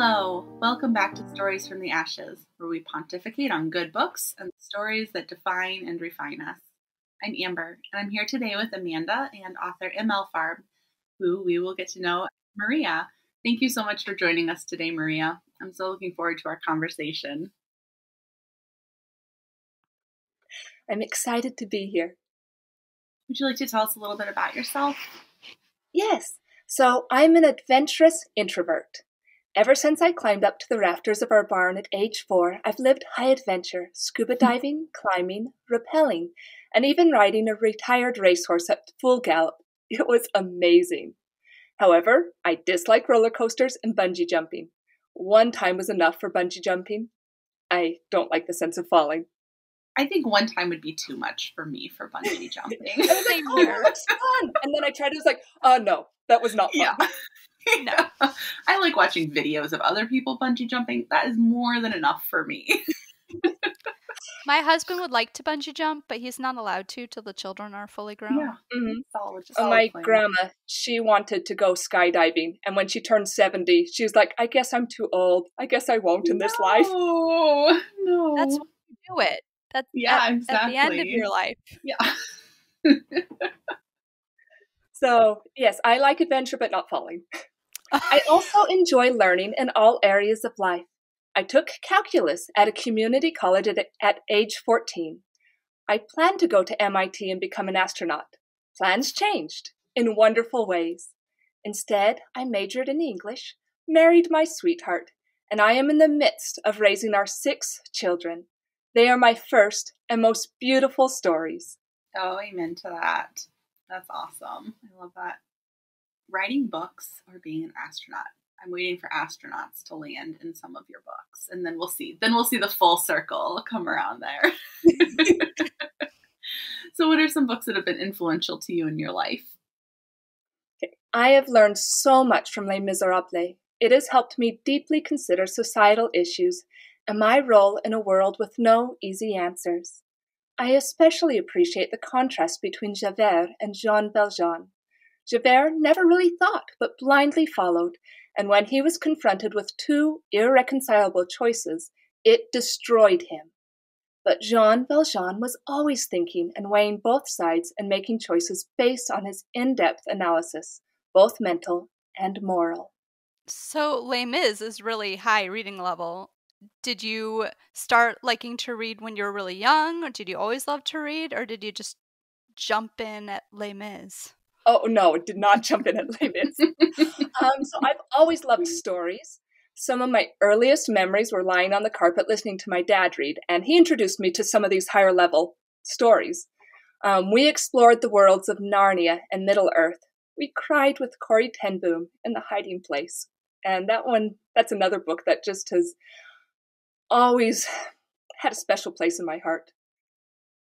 Hello, welcome back to Stories from the Ashes, where we pontificate on good books and stories that define and refine us. I'm Amber, and I'm here today with Amanda and author ML Farb, who we will get to know Maria. Thank you so much for joining us today, Maria. I'm so looking forward to our conversation. I'm excited to be here. Would you like to tell us a little bit about yourself? Yes. So, I'm an adventurous introvert. Ever since I climbed up to the rafters of our barn at age four, I've lived high adventure, scuba hmm. diving, climbing, rappelling, and even riding a retired racehorse at full gallop. It was amazing. However, I dislike roller coasters and bungee jumping. One time was enough for bungee jumping. I don't like the sense of falling. I think one time would be too much for me for bungee jumping. I was like, oh, that was fun. And then I tried, it was like, oh no, that was not fun. Yeah. no. I like watching videos of other people bungee jumping. That is more than enough for me. My husband would like to bungee jump, but he's not allowed to till the children are fully grown. Yeah. Mm-hmm. Solid, solid my plan. grandma, she wanted to go skydiving, and when she turned seventy, she was like, "I guess I'm too old. I guess I won't in no, this life." No, that's why you do it. That's yeah, at, exactly. At the end of your life. Yeah. so yes, I like adventure, but not falling. I also enjoy learning in all areas of life. I took calculus at a community college at, at age 14. I planned to go to MIT and become an astronaut. Plans changed in wonderful ways. Instead, I majored in English, married my sweetheart, and I am in the midst of raising our six children. They are my first and most beautiful stories. Oh, amen to that. That's awesome. I love that writing books or being an astronaut? I'm waiting for astronauts to land in some of your books, and then we'll see. Then we'll see the full circle come around there. so, what are some books that have been influential to you in your life? I have learned so much from Les Miserables. It has helped me deeply consider societal issues and my role in a world with no easy answers. I especially appreciate the contrast between Javert and Jean Valjean. Javert never really thought, but blindly followed, and when he was confronted with two irreconcilable choices, it destroyed him. But Jean Valjean was always thinking and weighing both sides and making choices based on his in depth analysis, both mental and moral. So, Les Mis is really high reading level. Did you start liking to read when you were really young, or did you always love to read, or did you just jump in at Les Mis? Oh no, it did not jump in at Les Mis. um, so I've always loved stories. Some of my earliest memories were lying on the carpet listening to my dad read, and he introduced me to some of these higher level stories. Um, we explored the worlds of Narnia and Middle Earth. We cried with Corrie ten Boom in The Hiding Place. And that one, that's another book that just has always had a special place in my heart.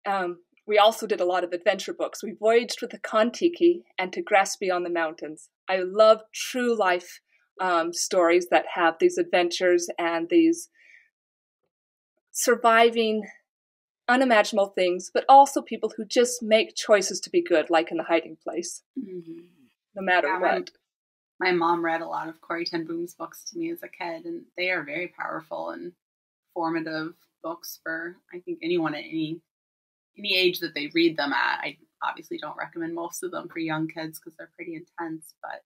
Um, we also did a lot of adventure books. We voyaged with the Kon-Tiki and to Grass Beyond the Mountains. I love true life um, stories that have these adventures and these surviving unimaginable things, but also people who just make choices to be good, like in The Hiding Place, mm-hmm. no matter yeah, what. My, my mom read a lot of Corrie ten Boom's books to me as a kid, and they are very powerful and formative books for I think anyone at any any age that they read them at. I obviously don't recommend most of them for young kids because they're pretty intense, but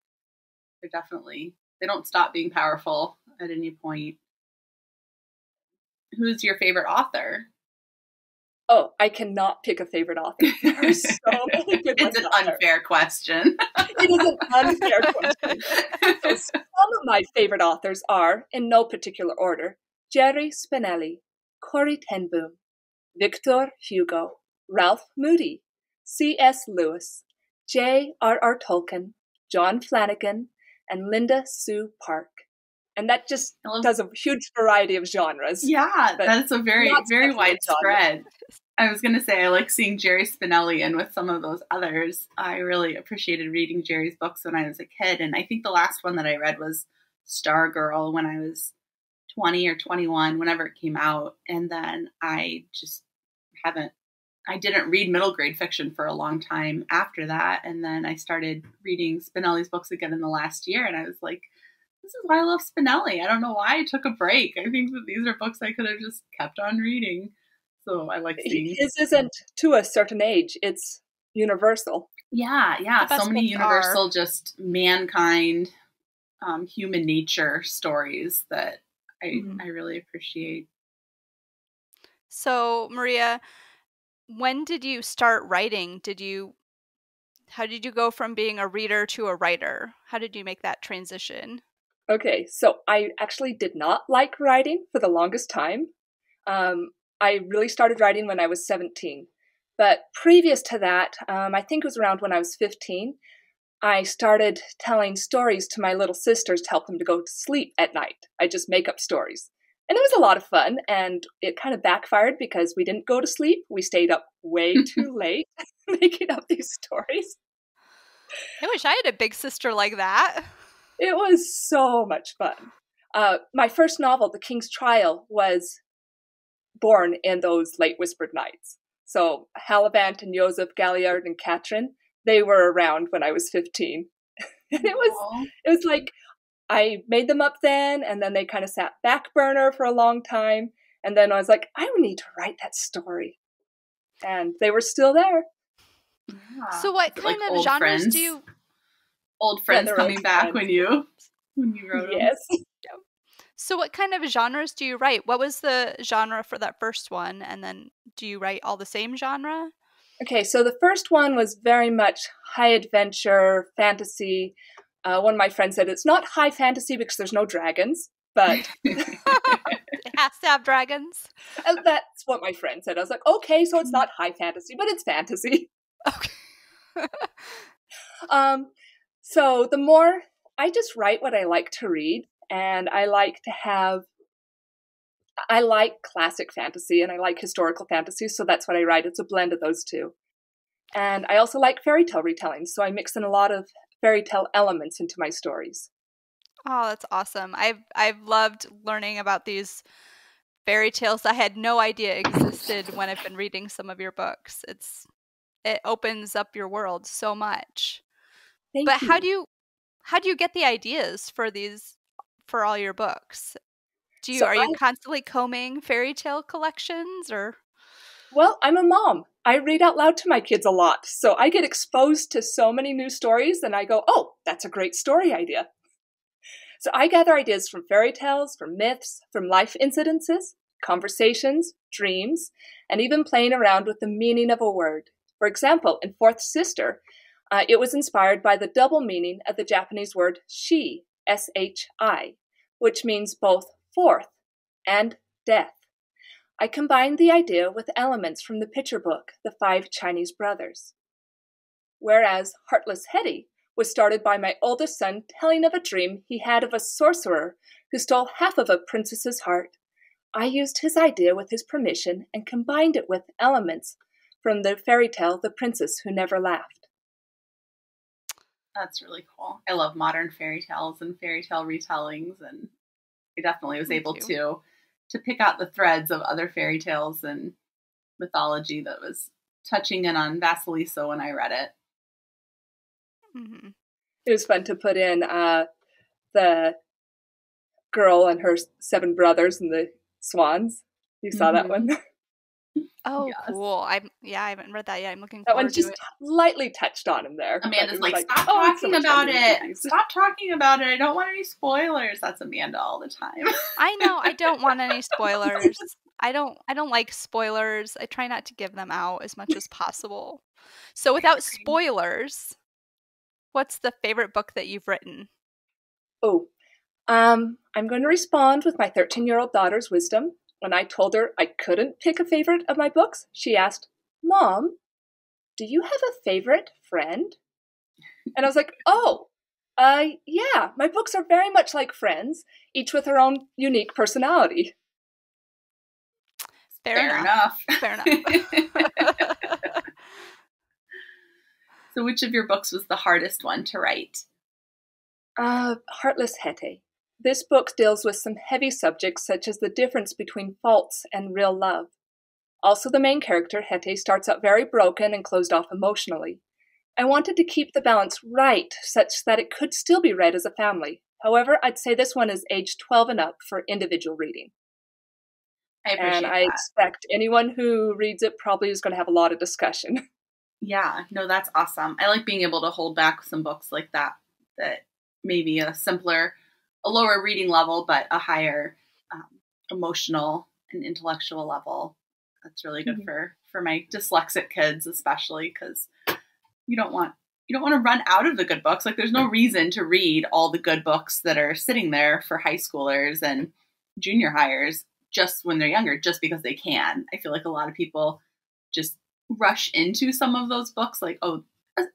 they're definitely they don't stop being powerful at any point. Who's your favorite author? Oh, I cannot pick a favorite author. There are so many good It's an unfair question. it is an unfair question. So some of my favorite authors are, in no particular order, Jerry Spinelli, Corrie ten Boom, Victor Hugo, Ralph Moody, C.S. Lewis, J.R.R. Tolkien, John Flanagan, and Linda Sue Park. And that just does a huge variety of genres. Yeah, that's a very, very widespread. I was going to say, I like seeing Jerry Spinelli in with some of those others. I really appreciated reading Jerry's books when I was a kid. And I think the last one that I read was Stargirl when I was 20 or 21, whenever it came out. And then I just haven't I didn't read middle grade fiction for a long time after that. And then I started reading Spinelli's books again in the last year. And I was like, this is why I love Spinelli. I don't know why I took a break. I think that these are books I could have just kept on reading. So I like seeing. His isn't to a certain age; it's universal. Yeah, yeah. So many universal, are. just mankind, um, human nature stories that I mm-hmm. I really appreciate. So Maria, when did you start writing? Did you how did you go from being a reader to a writer? How did you make that transition? Okay, so I actually did not like writing for the longest time. Um, I really started writing when I was 17. But previous to that, um, I think it was around when I was 15, I started telling stories to my little sisters to help them to go to sleep at night. I just make up stories. And it was a lot of fun, and it kind of backfired because we didn't go to sleep. We stayed up way too late making up these stories. I wish I had a big sister like that. It was so much fun. Uh, my first novel, The King's Trial, was born in those late whispered nights. So Halavant and Joseph, Galliard and Katrin, they were around when I was 15. and it was Aww. it was like I made them up then and then they kind of sat back burner for a long time and then I was like I need to write that story. And they were still there. Yeah. So what kind like of genres friends? do you old friends yeah, coming back friends. when you when you wrote yes. them? Yes. So what kind of genres do you write? What was the genre for that first one and then do you write all the same genre? Okay, so the first one was very much high adventure, fantasy. Uh, one of my friends said it's not high fantasy because there's no dragons, but it has to have dragons. And that's what my friend said. I was like, okay, so it's not high fantasy, but it's fantasy. Okay. um, so the more I just write what I like to read, and I like to have I like classic fantasy and I like historical fantasy, so that's what I write. It's a blend of those two. And I also like fairy tale retellings, so I mix in a lot of fairy tale elements into my stories. Oh, that's awesome. I've I've loved learning about these fairy tales I had no idea existed when I've been reading some of your books. It's it opens up your world so much. Thank but you. how do you how do you get the ideas for these for all your books? Do you so are I, you constantly combing fairy tale collections or Well, I'm a mom. I read out loud to my kids a lot. So I get exposed to so many new stories and I go, "Oh, that's a great story idea." So I gather ideas from fairy tales, from myths, from life incidences, conversations, dreams, and even playing around with the meaning of a word. For example, in Fourth Sister, uh, it was inspired by the double meaning of the Japanese word shi, S H I, which means both fourth and death. I combined the idea with elements from the picture book, The Five Chinese Brothers. Whereas Heartless Hette was started by my oldest son telling of a dream he had of a sorcerer who stole half of a princess's heart, I used his idea with his permission and combined it with elements from the fairy tale The Princess Who Never Laughed. That's really cool. I love modern fairy tales and fairy tale retellings and I definitely was Me able too. to to pick out the threads of other fairy tales and mythology that was touching in on Vasilisa when I read it. Mm-hmm. It was fun to put in uh, the girl and her seven brothers and the swans. You saw mm-hmm. that one? Oh, yes. cool! I'm yeah, I haven't read that yet. I'm looking. That one just lightly touched on him there. Amanda's like, like, "Stop oh, talking so about it! Stop talking about it! I don't want any spoilers." That's Amanda all the time. I know. I don't want any spoilers. I don't. I don't like spoilers. I try not to give them out as much as possible. So, without spoilers, what's the favorite book that you've written? Oh, um, I'm going to respond with my 13 year old daughter's wisdom. When I told her I couldn't pick a favorite of my books, she asked, Mom, do you have a favorite friend? And I was like, Oh, uh, yeah, my books are very much like friends, each with her own unique personality. Fair, Fair enough. enough. Fair enough. so, which of your books was the hardest one to write? Uh, Heartless Hette. This book deals with some heavy subjects such as the difference between false and real love. Also, the main character, Hette, starts out very broken and closed off emotionally. I wanted to keep the balance right such that it could still be read as a family, However, I'd say this one is age 12 and up for individual reading. I and I that. expect anyone who reads it probably is going to have a lot of discussion. Yeah, no, that's awesome. I like being able to hold back some books like that, that maybe a simpler, a lower reading level, but a higher um, emotional and intellectual level. That's really good mm-hmm. for for my dyslexic kids, especially because you don't want you don't want to run out of the good books. Like there's no reason to read all the good books that are sitting there for high schoolers and junior hires just when they're younger, just because they can. I feel like a lot of people just rush into some of those books like oh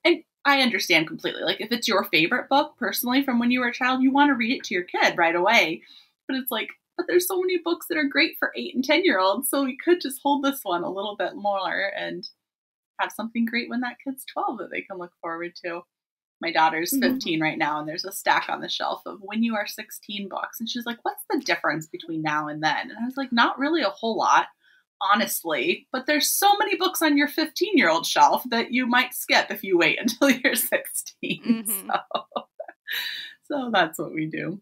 and I understand completely. Like if it's your favorite book personally from when you were a child, you want to read it to your kid right away. But it's like, but there's so many books that are great for eight and ten year olds, so we could just hold this one a little bit more and have something great when that kid's twelve that they can look forward to. My daughter's mm-hmm. 15 mm-hmm. right now, and there's a stack on the shelf of when you are 16 books. And she's like, What's the difference between now and then? And I was like, Not really a whole lot honestly, but there's so many books on your 15 year old shelf that you might skip if you wait until you're 16. Mm-hmm. So, so that's what we do.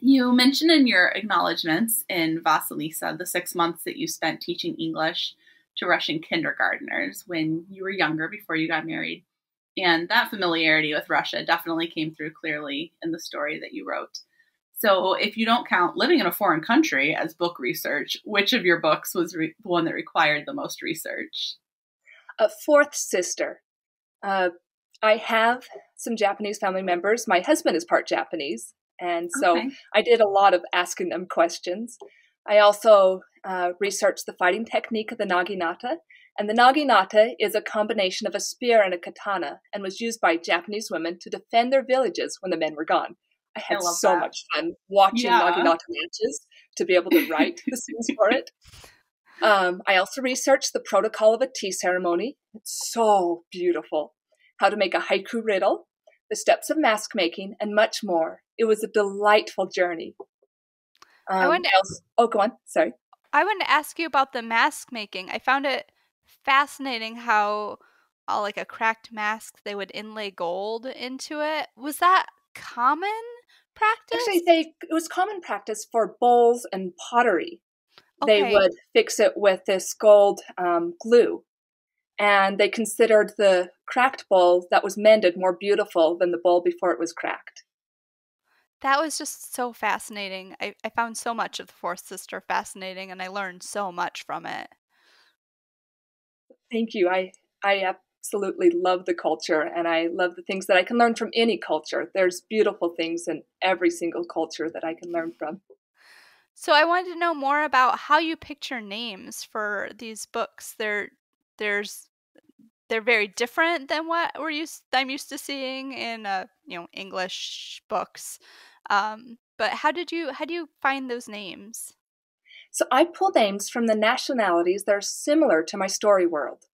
You mentioned in your acknowledgments in Vasilisa the six months that you spent teaching English to Russian kindergarteners when you were younger before you got married. And that familiarity with Russia definitely came through clearly in the story that you wrote. So, if you don't count living in a foreign country as book research, which of your books was re- the one that required the most research? A fourth sister. Uh, I have some Japanese family members. My husband is part Japanese, and so okay. I did a lot of asking them questions. I also uh, researched the fighting technique of the naginata, and the naginata is a combination of a spear and a katana, and was used by Japanese women to defend their villages when the men were gone. I had I so that. much fun watching yeah. Naginata matches to be able to write the scenes for it. Um, I also researched the protocol of a tea ceremony. It's so beautiful. How to make a haiku riddle, the steps of mask making, and much more. It was a delightful journey. Um, I wanted to, also, oh, go on. Sorry. I wanted to ask you about the mask making. I found it fascinating how, uh, like a cracked mask, they would inlay gold into it. Was that common practice? Actually, they it was common practice for bowls and pottery. Okay. They would fix it with this gold um, glue, and they considered the cracked bowl that was mended more beautiful than the bowl before it was cracked. That was just so fascinating. I, I found so much of the Fourth Sister fascinating, and I learned so much from it. Thank you. I I absolutely love the culture and I love the things that I can learn from any culture. There's beautiful things in every single culture that I can learn from. So I wanted to know more about how you picture names for these books. They're there's they're very different than what we're used I'm used to seeing in uh, you know English books. Um, but how did you how do you find those names? So I pull names from the nationalities that are similar to my story world.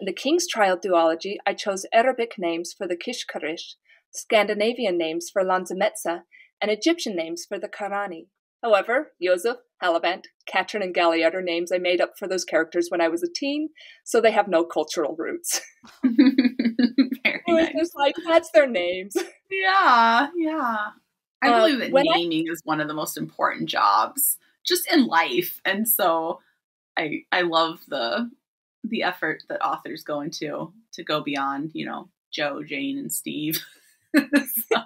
In the King's Trial duology, I chose Arabic names for the Kishkarish, Scandinavian names for Lanzamezza, and Egyptian names for the Karani. However, Yosef, Halavant, Katrin, and Galliard are names I made up for those characters when I was a teen, so they have no cultural roots. Very nice. Just like that's their names. Yeah, yeah. I uh, believe that naming I, is one of the most important jobs just in life, and so I I love the the effort that authors go into to go beyond, you know, Joe, Jane, and Steve. so.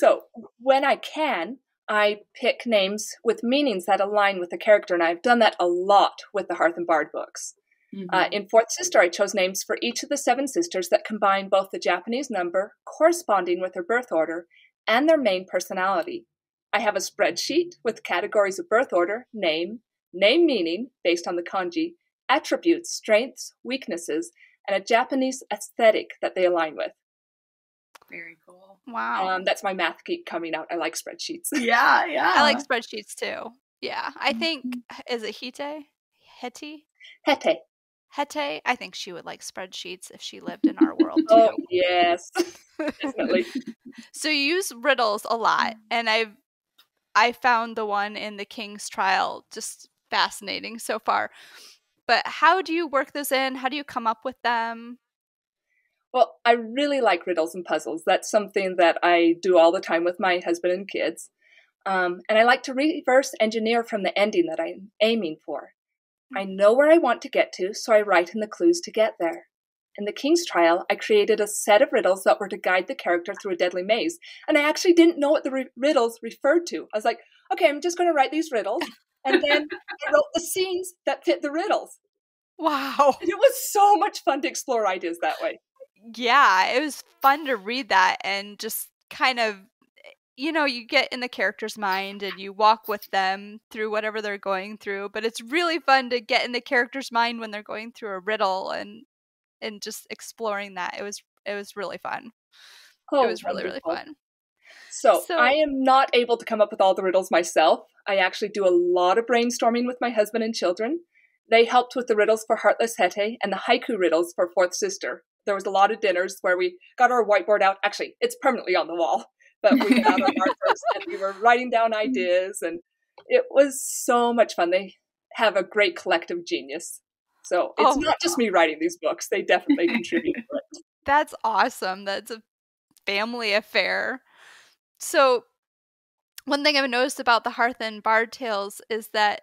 so when I can, I pick names with meanings that align with the character, and I've done that a lot with the Hearth and Bard books. Uh, mm-hmm. Uh, in Fourth Sister, I chose names for each of the seven sisters that combine both the Japanese number corresponding with their birth order and their main personality. I have a spreadsheet with categories of birth order, name, name meaning based on the kanji, attributes, strengths, weaknesses, and a Japanese aesthetic that they align with. Very cool. Wow. Um, that's my math geek coming out. I like spreadsheets. Yeah, yeah. I like spreadsheets too. Yeah. I think, mm-hmm. is it Hite? Hetty? Hete. Hete, I think she would like spreadsheets if she lived in our world too. oh, yes. Definitely. so you use riddles a lot, and I've I found the one in the King's Trial just fascinating so far. But how do you work those in? How do you come up with them? Well, I really like riddles and puzzles. That's something that I do all the time with my husband and kids. Um, and I like to reverse engineer from the ending that I'm aiming for. I know where I want to get to, so I write in the clues to get there. In the King's Trial, I created a set of riddles that were to guide the character through a deadly maze. And I actually didn't know what the ri- riddles referred to. I was like, okay, I'm just going to write these riddles. And then I wrote the scenes that fit the riddles. Wow. And it was so much fun to explore ideas that way. Yeah, it was fun to read that and just kind of eh, you know, you get in the character's mind and you walk with them through whatever they're going through, but it's really fun to get in the character's mind when they're going through a riddle and and just exploring that. It was it was really fun. Oh, it was really really fun. So, So- I am not able to come up with all the riddles myself. I actually do a lot of brainstorming with my husband and children. They helped with the riddles for Heartless Hette and the haiku riddles for Fourth Sister. There was a lot of dinners where we got our whiteboard out. Actually, it's permanently on the wall, but we got our markers and we were writing down mm-hmm. ideas, and it was so much fun. They have a great collective genius. So it's Oh. not just me writing these books; they definitely contribute to it. That's awesome. That's a family affair. So, one thing I've noticed about the Hearth and Bard tales is that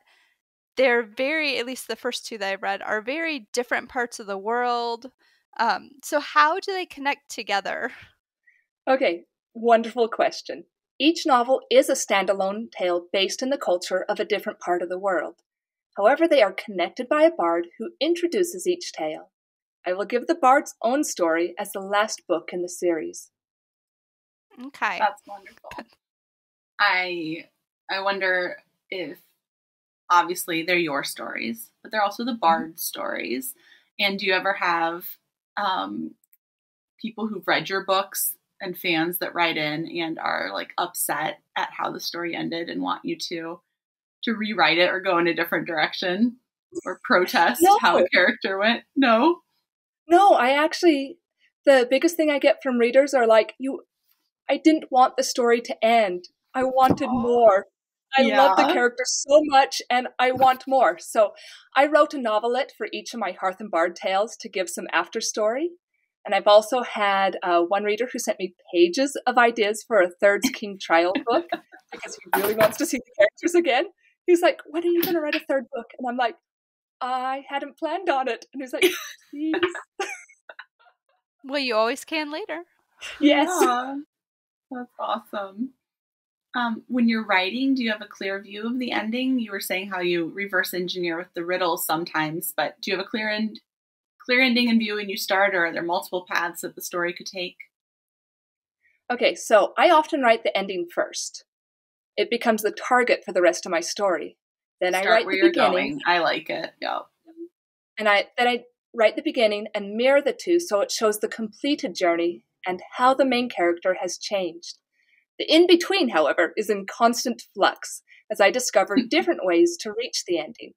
they're very, at least the first two that I've read, are very different parts of the world. Um, so, how do they connect together? Okay, wonderful question. Each novel is a standalone tale based in the culture of a different part of the world. However, they are connected by a bard who introduces each tale. I will give the bard's own story as the last book in the series. Okay. That's wonderful. I I wonder if obviously they're your stories, but they're also the bard stories. And do you ever have um, people who've read your books and fans that write in and are like upset at how the story ended and want you to to rewrite it or go in a different direction or protest No. how a character went? No. No, I actually, the biggest thing I get from readers are like, you, I didn't want the story to end. I wanted Aw. more. I love the Yeah. characters so much and I want more. So I wrote a novelette for each of my Hearth and Bard tales to give some after story. And I've also had uh, one reader who sent me pages of ideas for a third King Trial book because he really wants to see the characters again. He's like, When are you going to write a third book? And I'm like, I hadn't planned on it. And he's like, Please. Well, you always can later. Yes. Aw, that's awesome. Um, when you're writing, do you have a clear view of the ending? You were saying how you reverse engineer with the riddle sometimes, but do you have a clear end, clear ending in view when you start, or are there multiple paths that the story could take? Okay, so I often write the ending first. It becomes the target for the rest of my story. Then Start I write where the you're beginning, going. I like it. Yeah. and I then I write the beginning and mirror the two so it shows the completed journey and how the main character has changed. The in between, however, is in constant flux as I discover different ways to reach the ending.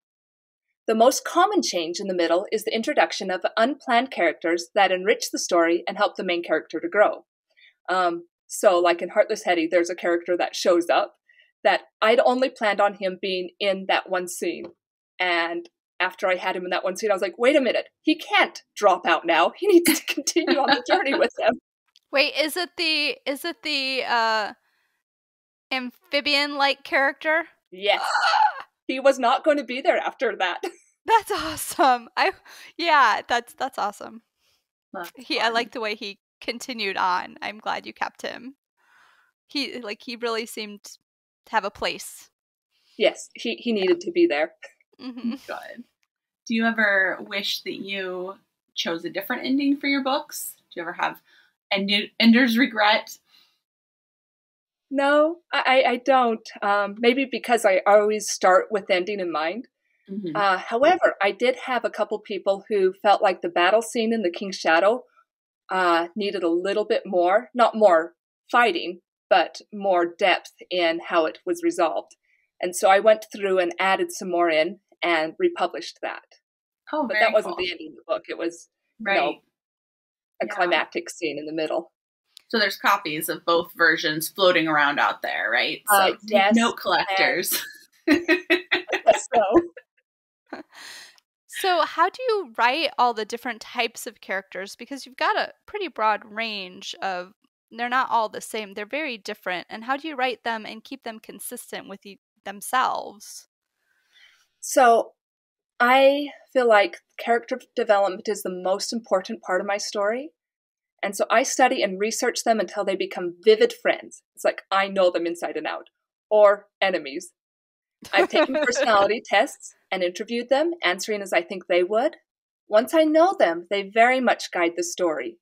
The most common change in the middle is the introduction of unplanned characters that enrich the story and help the main character to grow. Um, so, like in Heartless Hette, there's a character that shows up that I'd only planned on him being in that one scene. And after I had him in that one scene, I was like, wait a minute, he can't drop out now. He needs to continue on the journey with him. Wait, is it the is it the uh amphibian like character? Yes. He was not going to be there after that. That's awesome. I yeah, that's that's awesome. That's He I like the way he continued on. I'm glad you kept him. He like he really seemed to have a place. Yes, he, he needed to be there. hmm Good. Do you ever wish that you chose a different ending for your books? Do you ever have end- ender's regret? No, I, I don't. Um, maybe because I always start with ending in mind. Mhm. Uh, however, I did have a couple people who felt like the battle scene in The King's Shadow uh, needed a little bit more, not more fighting, but more depth in how it was resolved. And so I went through and added some more in and republished that. oh, But that wasn't cool. the ending of the book. It was right. no. A Yeah. climactic scene in the middle. So there's copies of both versions floating around out there, right? So Uh, yes, note collectors. so So, how do you write all the different types of characters? Because you've got a pretty broad range of, they're not all the same, they're very different. And how do you write them and keep them consistent with you, themselves? So, I feel like character development is the most important part of my story. And so I study and research them until they become vivid friends. It's like I know them inside and out, or enemies. I've taken personality tests and interviewed them, answering as I think they would. Once I know them, they very much guide the story.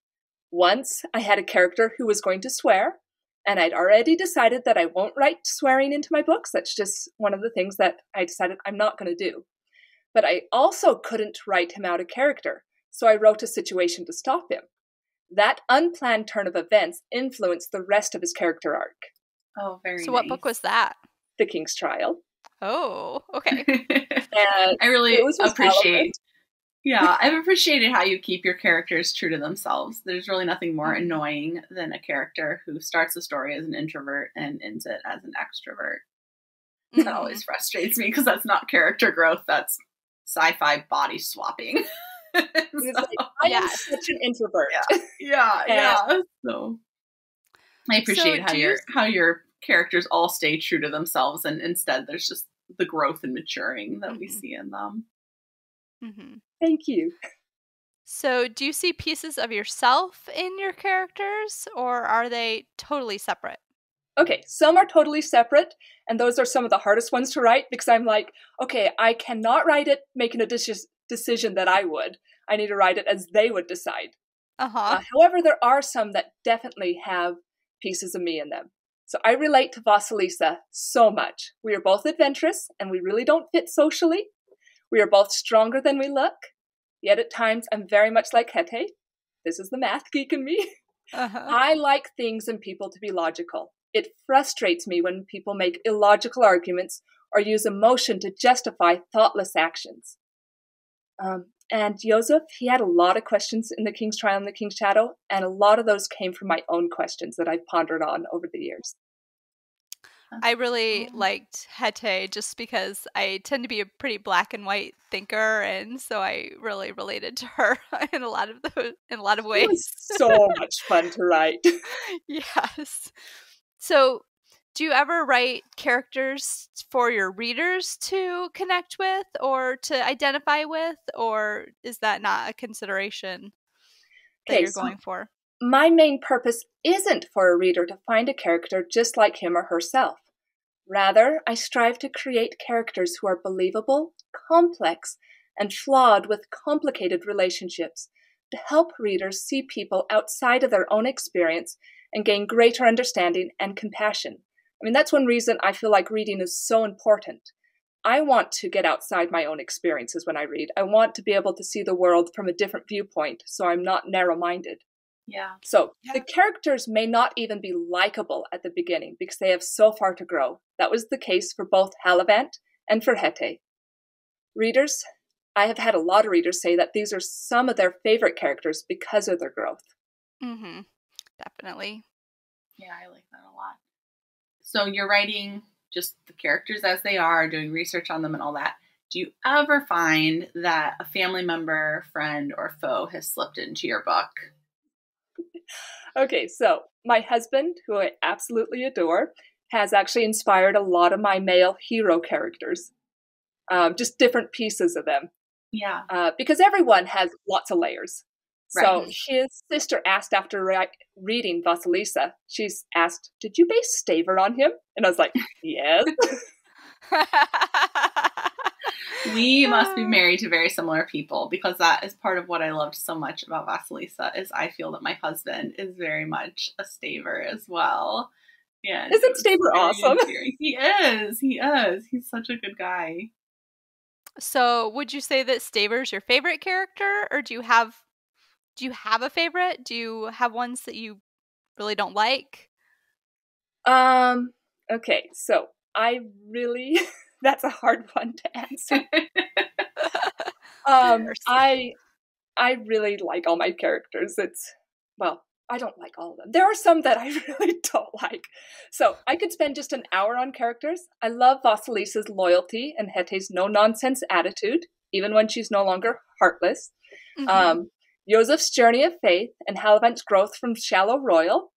Once I had a character who was going to swear, and I'd already decided that I won't write swearing into my books. That's just one of the things that I decided I'm not going to do. But I also couldn't write him out a character, so I wrote a situation to stop him. That unplanned turn of events influenced the rest of his character arc. Oh, very So, nice. what book was that? The King's Trial. Oh, okay. And I really it was with appreciate. Halloween. Yeah, I've appreciated how you keep your characters true to themselves. There's really nothing more Mhm. annoying than a character who starts the story as an introvert and ends it as an extrovert. That Mhm. always frustrates me because that's not character growth. That's sci-fi body swapping. So, like, I am Yes. such an introvert. yeah, Yeah. yeah. So I appreciate how do you- your how your characters all stay true to themselves, and instead there's just the growth and maturing that we Mhm. see in them. Mhm. Thank you. So, do you see pieces of yourself in your characters, or are they totally separate? Okay, some are totally separate, and those are some of the hardest ones to write because I'm like, okay, I cannot write it making a deci- decision that I would. I need to write it as they would decide. Uh-huh. Uh, however, there are some that definitely have pieces of me in them. So I relate to Vasilisa so much. We are both adventurous and we really don't fit socially. We are both stronger than we look. Yet at times I'm very much like Hette. This is the math geek in me. Uh-huh. I like things and people to be logical. It frustrates me when people make illogical arguments or use emotion to justify thoughtless actions. Um, and Joseph, he had a lot of questions in the King's Trial and the King's Shadow, and a lot of those came from my own questions that I've pondered on over the years. I really liked Hette just because I tend to be a pretty black and white thinker, and so I really related to her in a lot of the in a lot of It ways. was so much fun to write. yes. So, do you ever write characters for your readers to connect with or to identify with, or is that not a consideration that Okay, you're so- going for? my main purpose isn't for a reader to find a character just like him or herself. Rather, I strive to create characters who are believable, complex, and flawed with complicated relationships to help readers see people outside of their own experience and gain greater understanding and compassion. I mean, that's one reason I feel like reading is so important. I want to get outside my own experiences when I read. I want to be able to see the world from a different viewpoint so I'm not narrow minded. Yeah. So Yeah. the characters may not even be likable at the beginning because they have so far to grow. That was the case for both Halavant and for Hette. Readers, I have had a lot of readers say that these are some of their favorite characters because of their growth. Mm-hmm. Definitely. Yeah, I like that a lot. So you're writing just the characters as they are, doing research on them and all that. Do you ever find that a family member, friend, or foe has slipped into your book? Okay, so my husband, who I absolutely adore, has actually inspired a lot of my male hero characters. Um, just different pieces of them. Yeah. uh, because everyone has lots of layers. So his sister asked after ri- reading Vasilisa, she's asked, "Did you base Staver on him?" And I was like, "Yes." We must be married to very similar people because that is part of what I loved so much about Vasilisa is I feel that my husband is very much a Staver as well. Yeah. Isn't Staver awesome? He is. He is. He's such a good guy. so, would you say that Staver's your favorite character, or do you have do you have a favorite? Do you have ones that you really don't like? um. Okay, so I really that's a hard one to answer. Um, I I really like all my characters. It's well, I don't like all of them. There are some that I really don't like. So I could spend just an hour on characters. I love Vasilisa's loyalty and Hette's no nonsense attitude, even when she's no longer heartless. Mhm. Um, Joseph's journey of faith and Halavant's growth from shallow royal.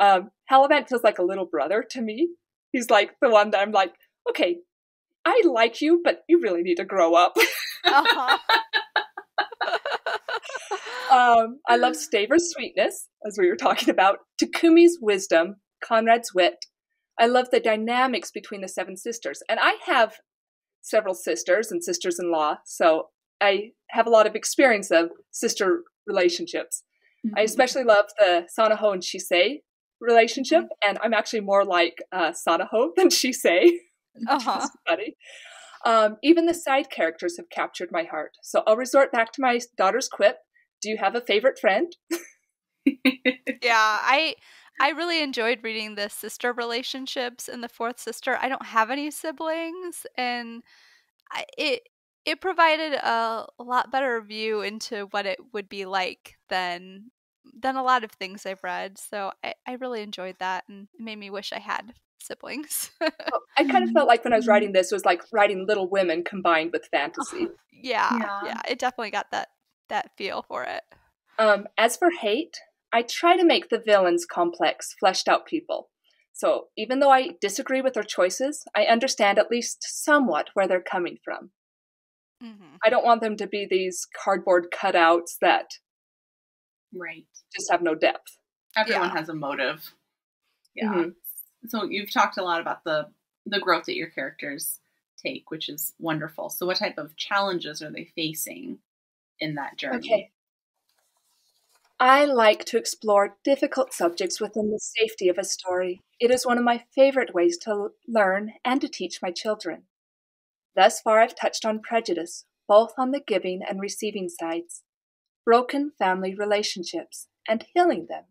Um, Halavant feels like a little brother to me. He's like the one that I'm like, okay, I like you, but you really need to grow up. Uh-huh. um, I love Staver's sweetness, as we were talking about, Takumi's wisdom, Conrad's wit. I love the dynamics between the seven sisters. And I have several sisters and sisters in law, so I have a lot of experience of sister relationships. I Mhm. especially love the Sanaho and Shisei relationship, and I'm actually more like uh, Sanaho than Shisei. Uh-huh. It's funny. Um, even the side characters have captured my heart. So I'll resort back to my daughter's quip. Do you have a favorite friend? Yeah, I I really enjoyed reading the sister relationships in the fourth sister. I don't have any siblings, and I, it it provided a, a lot better view into what it would be like than than a lot of things I've read. So I, I really enjoyed that, and it made me wish I had siblings. Oh, I kind of felt like when I was writing this it was like writing Little Women combined with fantasy. yeah, Yeah. yeah, it definitely got that that feel for it. Um, as for hate, I try to make the villains complex, fleshed out people. So even though I disagree with their choices, I understand at least somewhat where they're coming from. Hmm I don't want them to be these cardboard cutouts that right. just have no depth. Everyone Yeah. has a motive. Yeah. Mhm. So you've talked a lot about the the growth that your characters take, which is wonderful. So what type of challenges are they facing in that journey? Okay. I like to explore difficult subjects within the safety of a story. It is one of my favorite ways to learn and to teach my children. Thus far, I've touched on prejudice, both on the giving and receiving sides, broken family relationships, and healing them,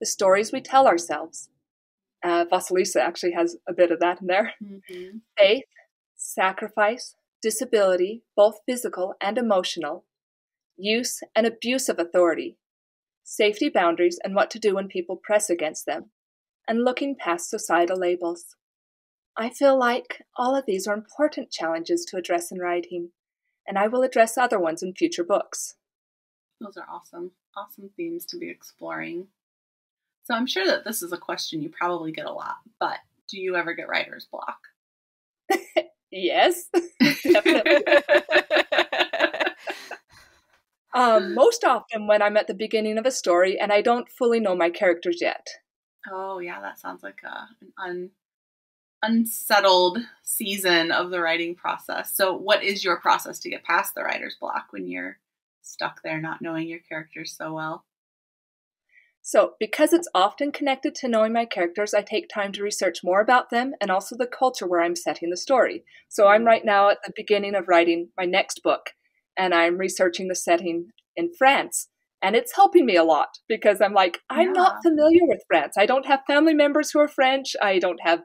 the stories we tell ourselves. Uh, Vasilisa actually has a bit of that in there Mhm. faith, sacrifice, disability, both physical and emotional, use and abuse of authority, safety boundaries and what to do when people press against them, and looking past societal labels. I feel like all of these are important challenges to address in writing, and I will address other ones in future books. Those are awesome, awesome themes to be exploring. So I'm sure that this is a question you probably get a lot, but do you ever get writer's block? Yes, definitely. Um, most often when I'm at the beginning of a story and I don't fully know my characters yet. oh yeah, that sounds like a, an un, unsettled season of the writing process. So what is your process to get past the writer's block when you're stuck there not knowing your characters so well? So, because it's often connected to knowing my characters, I take time to research more about them and also the culture where I'm setting the story. So, I'm mm. right now at the beginning of writing my next book, and I'm researching the setting in France. And it's helping me a lot because I'm like, I'm Yeah. not familiar with France. I don't have family members who are French. I don't have,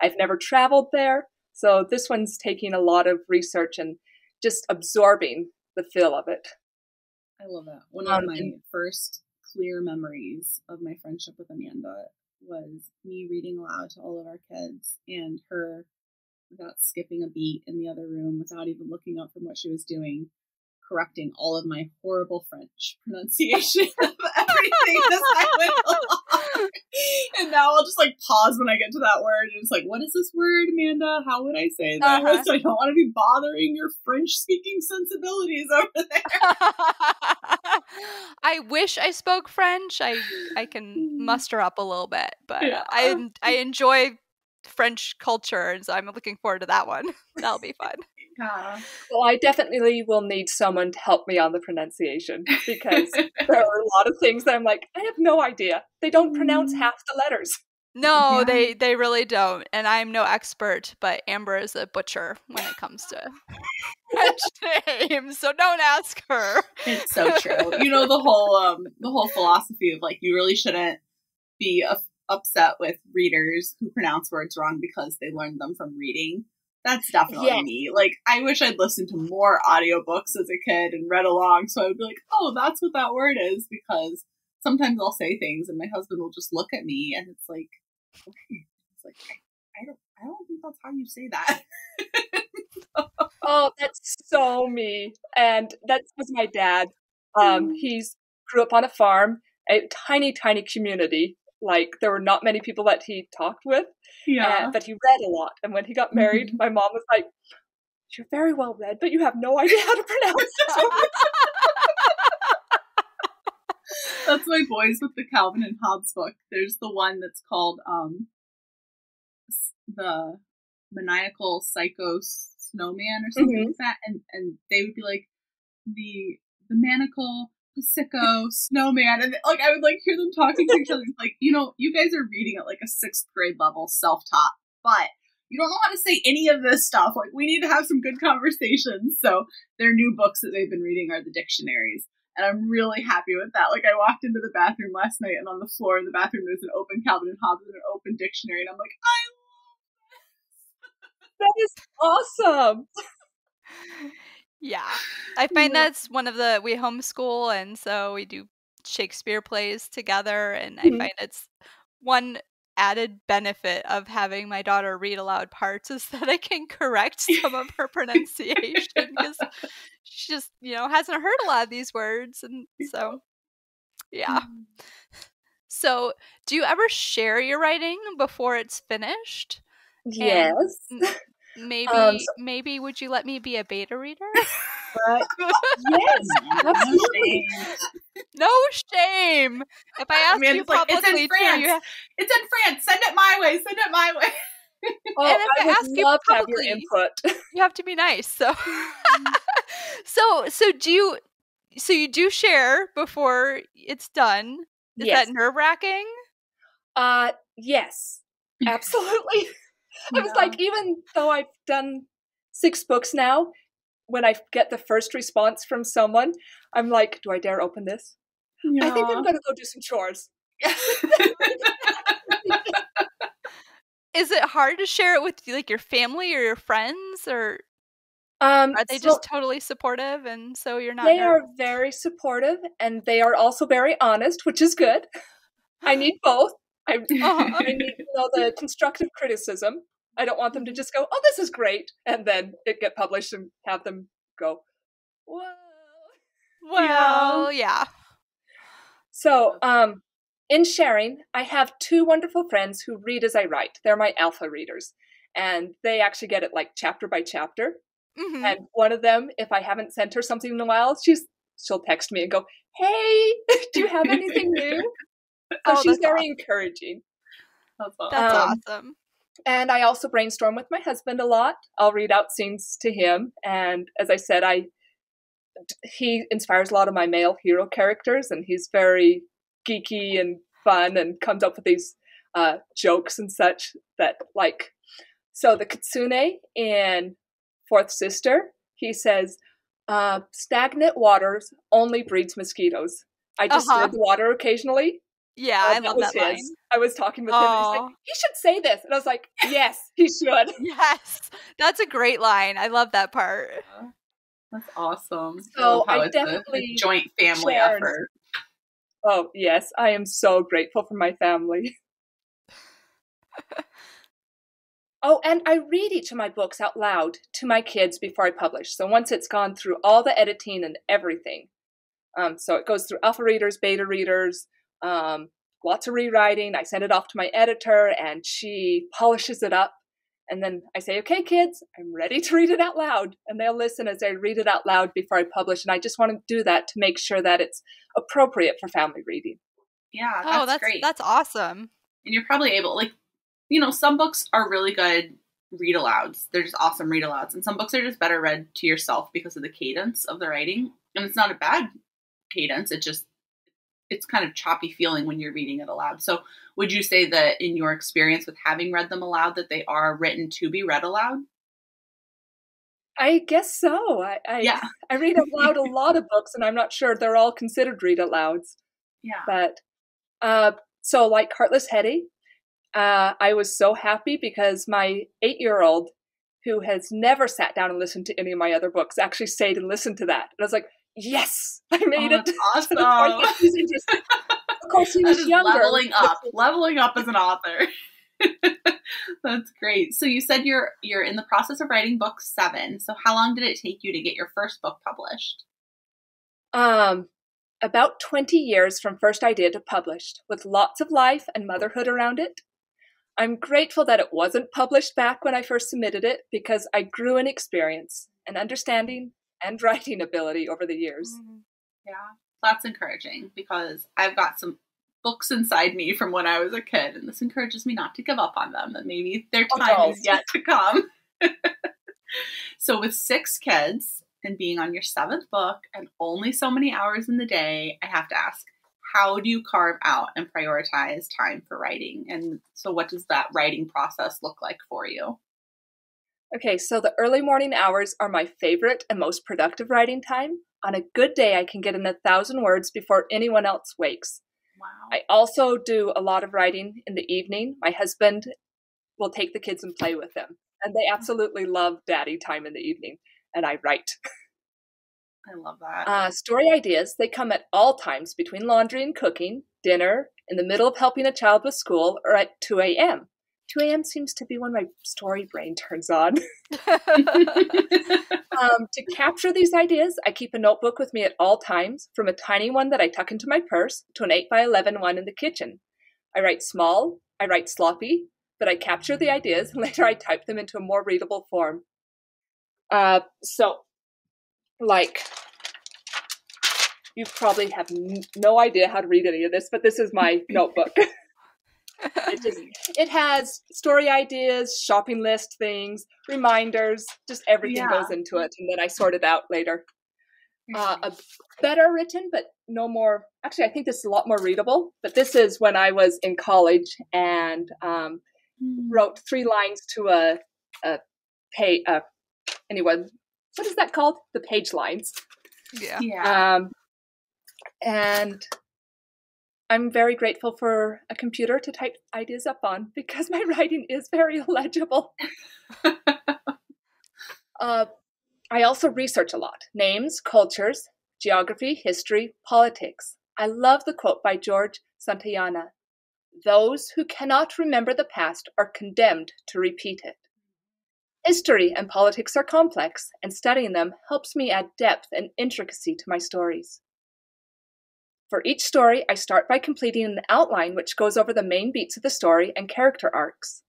I've never traveled there. So, this one's taking a lot of research and just absorbing the feel of it. I love that. One Um, of my first clear memories of my friendship with Amanda was me reading aloud to all of our kids and her, without skipping a beat in the other room, without even looking up from what she was doing, correcting all of my horrible French pronunciation of everything as I went along. And now I'll just like pause when I get to that word and it's like, what is this word, Amanda? How would I say that? Uh-huh. I don't want to be bothering your French speaking sensibilities over there. I wish I spoke French. I I can muster up a little bit, but Yeah. I I enjoy French culture, and so I'm looking forward to that one. That'll be fun. Yeah. Well, I definitely will need someone to help me on the pronunciation because there are a lot of things that I'm like, I have no idea. They don't pronounce Mm. half the letters. No, Yeah. they they really don't, and I'm no expert. But Amber is a butcher when it comes to French names, so don't ask her. It's so true. You know the whole um the whole philosophy of like you really shouldn't be u- upset with readers who pronounce words wrong because they learned them from reading. That's definitely Yeah. me. Like I wish I'd listened to more audiobooks as a kid and read along so I would be like, "Oh, that's what that word is" because sometimes I'll say things and my husband will just look at me and it's like, "Okay." It's like I, I don't I don't think that's how you say that. oh, that's so me. And that was my dad. Um, he's grew up on a farm, a tiny, tiny community. Like there were not many people that he talked with. Yeah. Uh, but he read a lot. And when he got married, mm-hmm. my mom was like, You're very well read, but you have no idea how to pronounce it. that's my boys with the Calvin and Hobbes book. There's the one that's called um the maniacal psycho snowman or something mm-hmm. like that, and and they would be like the the maniacal Pasico snowman, and like I would like hear them talking to each other. Like you know, you guys are reading at like a sixth grade level, self taught, but you don't know how to say any of this stuff. Like we need to have some good conversations. So their new books that they've been reading are the dictionaries. And I'm really happy with that. Like I walked into the bathroom last night and on the floor in the bathroom there's an open Calvin and Hobbes and an open dictionary and I'm like, I that is awesome. Yeah. I find yeah. that's one of the we homeschool and so we do Shakespeare plays together and mm-hmm. I find it's one added benefit of having my daughter read aloud parts is that I can correct some of her pronunciation because she just, you know, hasn't heard a lot of these words and so yeah. Mm. So, do you ever share your writing before it's finished? Yes. Maybe um, so, maybe would you let me be a beta reader? Uh, yes, absolutely. No shame. If I ask I mean, you publicly, like, it's in France. Too, have... It's in France. Send it my way. Send it my way. Oh, and if I, I ask you publicly, input. you have to be nice. So, so, so do you? So you do share before it's done. Is yes. that nerve wracking? Uh, yes, absolutely. I was like, even though I've done six books now, when I get the first response from someone, I'm like, do I dare open this? Yeah. I think I'm going to go do some chores. Is it hard to share it with like your family or your friends or um, are they so just totally supportive and so you're not They nervous? are very supportive and they are also very honest, which is good. I need both. I, uh-huh. I need you know the constructive criticism. I don't want them to just go, "Oh, this is great," and then it get published and have them go, "Whoa." Well, yeah. So, um, in sharing, I have two wonderful friends who read as I write. They're my alpha readers, and they actually get it like chapter by chapter. Mm-hmm. And one of them, if I haven't sent her something in a while, she's she'll text me and go, "Hey, do you have anything new?" So oh, she's very awesome. encouraging. That's, awesome. that's um, awesome. And I also brainstorm with my husband a lot. I'll read out scenes to him, and as I said, I he inspires a lot of my male hero characters, and he's very geeky and fun, and comes up with these uh, jokes and such that like. So the kitsune in Fourth Sister, he says, uh, "Stagnant waters only breeds mosquitoes." I just uh-huh. stir the water occasionally, yeah, oh, I love that, line. I was talking with him. And he's like, "He should say this," and I was like, "Yes, he should." yes, that's a great line. I love that part. Yeah. That's awesome. So I, I definitely a, a joint family shared. effort. Oh yes, I am so grateful for my family. oh, and I read each of my books out loud to my kids before I publish. So once it's gone through all the editing and everything, um, so it goes through alpha readers, beta readers um, lots of rewriting. I send it off to my editor and she polishes it up. And then I say, okay, kids, I'm ready to read it out loud. And they'll listen as I read it out loud before I publish. And I just want to do that to make sure that it's appropriate for family reading. Yeah, that's, oh, that's great. That's awesome. And you're probably able, like, you know, some books are really good read alouds. They're just awesome read alouds. And some books are just better read to yourself because of the cadence of the writing. And it's not a bad cadence. It just it's kind of choppy feeling when you're reading it aloud. So, would you say that in your experience with having read them aloud, that they are written to be read aloud? I guess so. I, I yeah. I read aloud a lot of books, and I'm not sure they're all considered read alouds. Yeah. But uh, so, like Heartless Hette, uh, I was so happy because my eight year old, who has never sat down and listened to any of my other books, actually stayed and listened to that. And I was like, yes, I made oh, it. Awesome. of course, he was younger. Leveling up, leveling up as an author. That's great. So you said you're you're in the process of writing book 7. So how long did it take you to get your first book published? Um about 20 years from first idea to published, with lots of life and motherhood around it. I'm grateful that it wasn't published back when I first submitted it because I grew in experience and understanding and writing ability over the years. Mm-hmm. Yeah, that's encouraging because I've got some books inside me from when I was a kid, and this encourages me not to give up on them, and maybe their time oh, is yet to come. so, with six kids and being on your seventh book and only so many hours in the day, I have to ask, how do you carve out and prioritize time for writing? And so, what does that writing process look like for you? Okay, so the early morning hours are my favorite and most productive writing time. On a good day, I can get in a thousand words before anyone else wakes. Wow. I also do a lot of writing in the evening. My husband will take the kids and play with them, and they absolutely love daddy time in the evening, and I write. I love that. Uh, story ideas, they come at all times between laundry and cooking, dinner, in the middle of helping a child with school, or at 2 a.m. 2 a.m. seems to be when my story brain turns on. um, to capture these ideas, I keep a notebook with me at all times, from a tiny one that I tuck into my purse to an 8 by 11 one in the kitchen. I write small, I write sloppy, but I capture the ideas and later I type them into a more readable form. Uh, so, like, you probably have n- no idea how to read any of this, but this is my notebook it just it has story ideas, shopping list things, reminders, just everything yeah. goes into it, and then I sort it out later. Uh, a better written, but no more. Actually, I think this is a lot more readable. But this is when I was in college and um, mm. wrote three lines to a a pay. Uh, anyway, what is that called? The page lines. Yeah. Yeah. Um, and I'm very grateful for a computer to type ideas up on because my writing is very illegible. uh, I also research a lot names, cultures, geography, history, politics. I love the quote by George Santayana Those who cannot remember the past are condemned to repeat it. History and politics are complex, and studying them helps me add depth and intricacy to my stories. For each story, I start by completing an outline which goes over the main beats of the story and character arcs.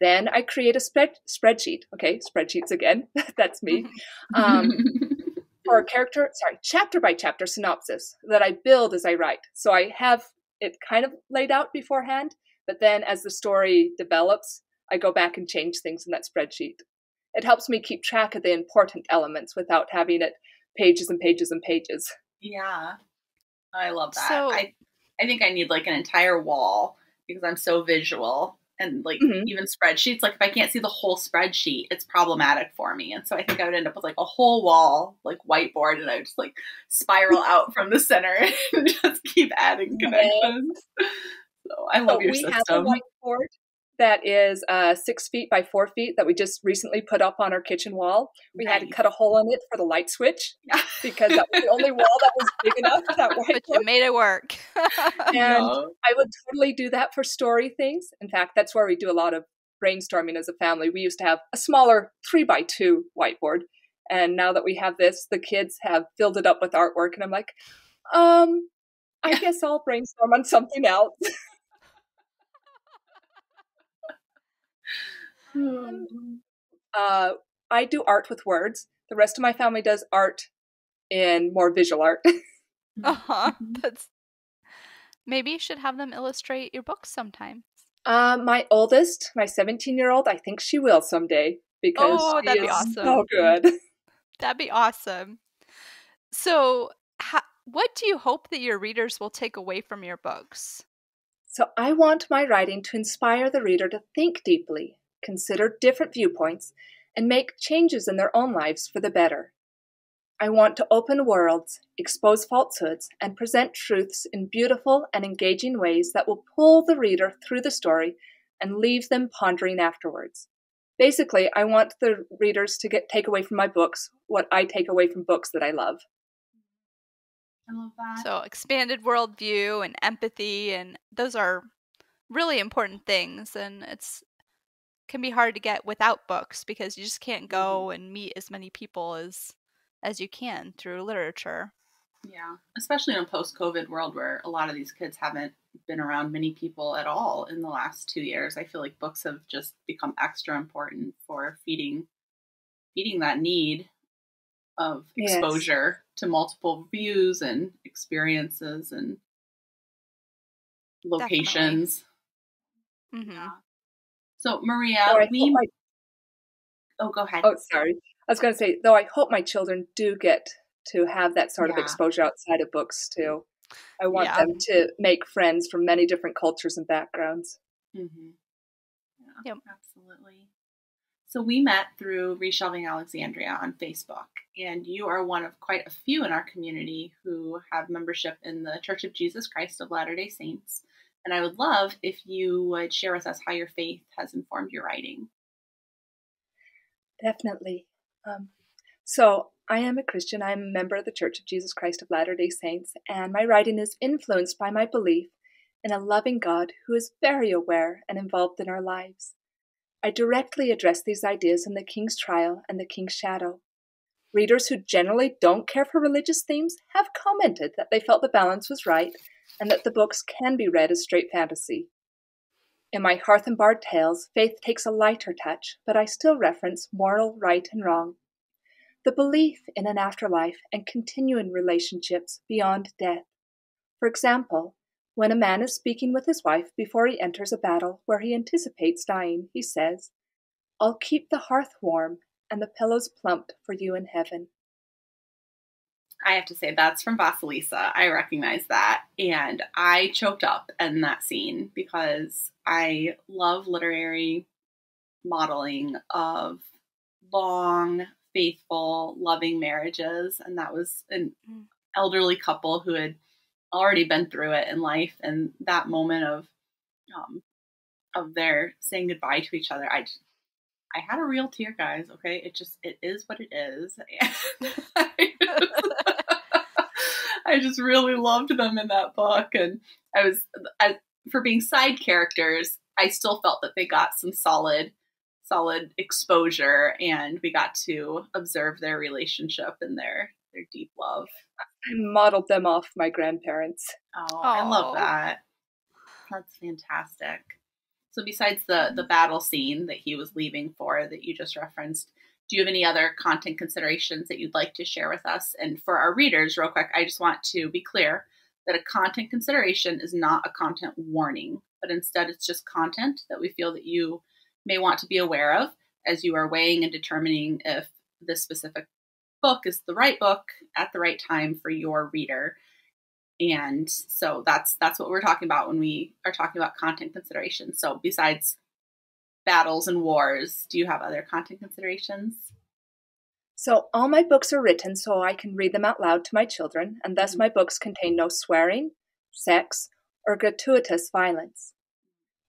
Then I create a spread- spreadsheet. Okay, spreadsheets again. That's me. Um, for a character, sorry, chapter by chapter synopsis that I build as I write. So I have it kind of laid out beforehand, but then as the story develops, I go back and change things in that spreadsheet. It helps me keep track of the important elements without having it pages and pages and pages. Yeah. I love that. So, I I think I need like an entire wall because I'm so visual and like mm-hmm. even spreadsheets. Like if I can't see the whole spreadsheet, it's problematic for me. And so I think I would end up with like a whole wall, like whiteboard, and I would just like spiral out from the center and just keep adding connections. So I love so your we system. Have a whiteboard that is uh, six feet by four feet that we just recently put up on our kitchen wall. We nice. had to cut a hole in it for the light switch because that was the only wall that was big enough that. But you made it work. and yeah. I would totally do that for story things. In fact, that's where we do a lot of brainstorming as a family. We used to have a smaller three by two whiteboard. And now that we have this, the kids have filled it up with artwork. And I'm like, um, I guess I'll brainstorm on something else. uh, I do art with words. The rest of my family does art in more visual art. uh huh. That's maybe you should have them illustrate your books sometime. Uh, my oldest, my 17 year old, I think she will someday because oh, that'd be awesome. so good. That'd be awesome. So, ha- what do you hope that your readers will take away from your books? So, I want my writing to inspire the reader to think deeply, consider different viewpoints, and make changes in their own lives for the better. I want to open worlds, expose falsehoods, and present truths in beautiful and engaging ways that will pull the reader through the story and leave them pondering afterwards. Basically, I want the readers to get take away from my books what I take away from books that I love. I love that. So expanded worldview and empathy and those are really important things and it's can be hard to get without books because you just can't go mm-hmm. and meet as many people as as you can through literature. Yeah, especially in a post-COVID world where a lot of these kids haven't been around many people at all in the last 2 years. I feel like books have just become extra important for feeding feeding that need of exposure yes. to multiple views and experiences and locations. Mm-hmm. Yeah. So Maria, we. My... Oh, go ahead. Oh, sorry. I was going to say, though, I hope my children do get to have that sort yeah. of exposure outside of books too. I want yeah. them to make friends from many different cultures and backgrounds. Mm-hmm. Yeah, yep. absolutely. So we met through Reshelving Alexandria on Facebook, and you are one of quite a few in our community who have membership in the Church of Jesus Christ of Latter day Saints. And I would love if you would share with us how your faith has informed your writing. Definitely. Um, so, I am a Christian. I am a member of the Church of Jesus Christ of Latter day Saints, and my writing is influenced by my belief in a loving God who is very aware and involved in our lives. I directly address these ideas in The King's Trial and The King's Shadow. Readers who generally don't care for religious themes have commented that they felt the balance was right and that the books can be read as straight fantasy. In my Hearth and Bard tales, faith takes a lighter touch, but I still reference moral right and wrong. The belief in an afterlife and continuing relationships beyond death. For example, when a man is speaking with his wife before he enters a battle where he anticipates dying, he says, I'll keep the hearth warm and the pillows plump for you in heaven. I have to say that's from Vasilisa. I recognize that. And I choked up in that scene because I love literary modeling of long, faithful, loving marriages. And that was an mm. elderly couple who had already been through it in life, and that moment of um, of their saying goodbye to each other, I just, I had a real tear, guys. Okay, it just it is what it is. I, just, I just really loved them in that book, and I was I, for being side characters. I still felt that they got some solid solid exposure and we got to observe their relationship and their their deep love. I modeled them off my grandparents. Oh, Aww. I love that. That's fantastic. So besides the the battle scene that he was leaving for that you just referenced, do you have any other content considerations that you'd like to share with us? And for our readers, real quick, I just want to be clear that a content consideration is not a content warning, but instead it's just content that we feel that you may want to be aware of as you are weighing and determining if this specific book is the right book at the right time for your reader. And so that's that's what we're talking about when we are talking about content considerations. So besides battles and wars, do you have other content considerations? So all my books are written so I can read them out loud to my children, and thus mm-hmm. my books contain no swearing, sex, or gratuitous violence.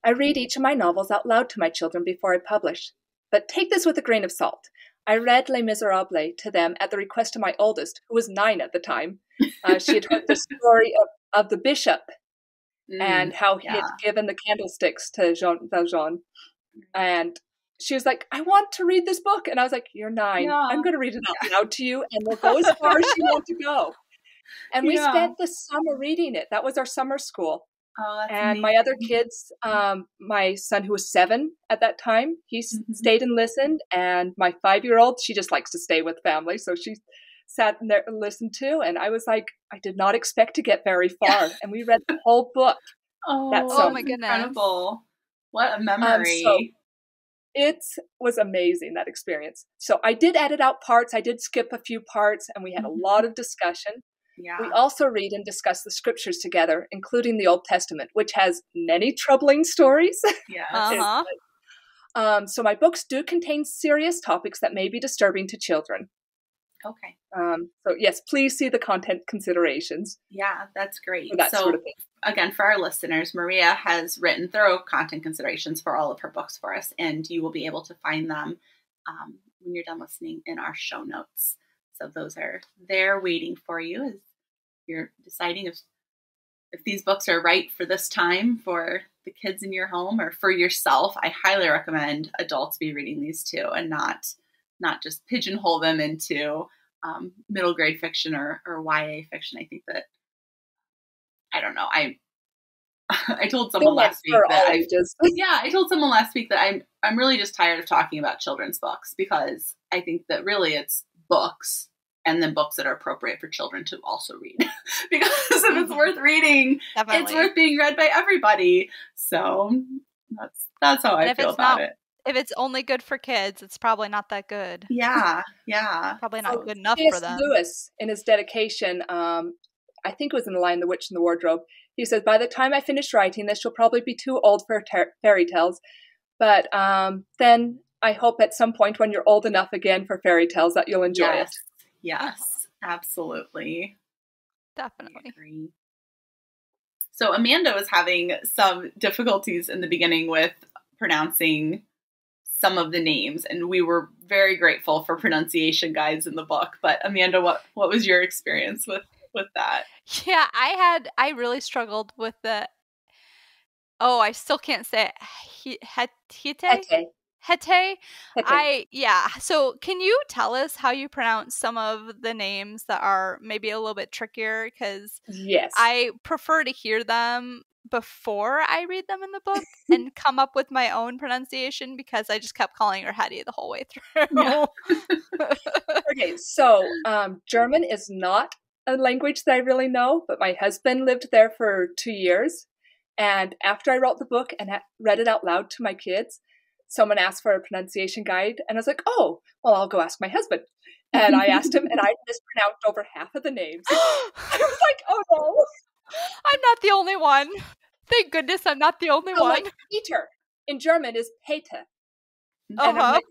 I read each of my novels out loud to my children before I publish, but take this with a grain of salt. I read Les Miserables to them at the request of my oldest, who was nine at the time. Uh, she had heard the story of, of the bishop mm, and how he yeah. had given the candlesticks to Jean Valjean. And she was like, I want to read this book. And I was like, You're nine. Yeah. I'm going to read it out loud to you, and we'll go as far as you want to go. And we yeah. spent the summer reading it. That was our summer school. Oh, and amazing. my other kids, um, my son who was seven at that time, he mm-hmm. stayed and listened. And my five year old, she just likes to stay with family. So she sat there and listened to. And I was like, I did not expect to get very far. and we read the whole book. Oh, That's oh my goodness. Incredible. What a memory. Um, so it was amazing, that experience. So I did edit out parts. I did skip a few parts and we had a mm-hmm. lot of discussion. Yeah. We also read and discuss the scriptures together, including the Old Testament, which has many troubling stories. Yeah. uh-huh. um, so my books do contain serious topics that may be disturbing to children. Okay. Um, so yes, please see the content considerations. Yeah, that's great. That so sort of again, for our listeners, Maria has written thorough content considerations for all of her books for us, and you will be able to find them um, when you're done listening in our show notes. So those are there waiting for you as you're deciding if if these books are right for this time for the kids in your home or for yourself, I highly recommend adults be reading these too and not not just pigeonhole them into um, middle grade fiction or, or YA fiction. I think that I don't know. I I told someone last week that I just yeah, I told someone last week that I'm I'm really just tired of talking about children's books because I think that really it's books and then books that are appropriate for children to also read because if it's worth reading, Definitely. it's worth being read by everybody. So that's that's how and I feel about not, it. If it's only good for kids, it's probably not that good. Yeah, yeah, probably not so good enough for them. Lewis, in his dedication, um, I think it was in the line "The Witch in the Wardrobe." He says, "By the time I finish writing this, you'll probably be too old for ter- fairy tales, but um, then I hope at some point when you're old enough again for fairy tales that you'll enjoy yes. it." Yes, absolutely. Definitely. So Amanda was having some difficulties in the beginning with pronouncing some of the names and we were very grateful for pronunciation guides in the book. But Amanda, what what was your experience with with that? Yeah, I had I really struggled with the Oh, I still can't say it. Hette? Hette. I yeah. So can you tell us how you pronounce some of the names that are maybe a little bit trickier? Because yes, I prefer to hear them before I read them in the book and come up with my own pronunciation because I just kept calling her Hetty the whole way through. Yeah. okay, so um, German is not a language that I really know, but my husband lived there for two years. And after I wrote the book and read it out loud to my kids, someone asked for a pronunciation guide, and I was like, oh, well, I'll go ask my husband. And I asked him, and I mispronounced over half of the names. I was like, oh no. I'm not the only one. Thank goodness I'm not the only one. Like, Peter in German is Peter. Uh-huh. Like,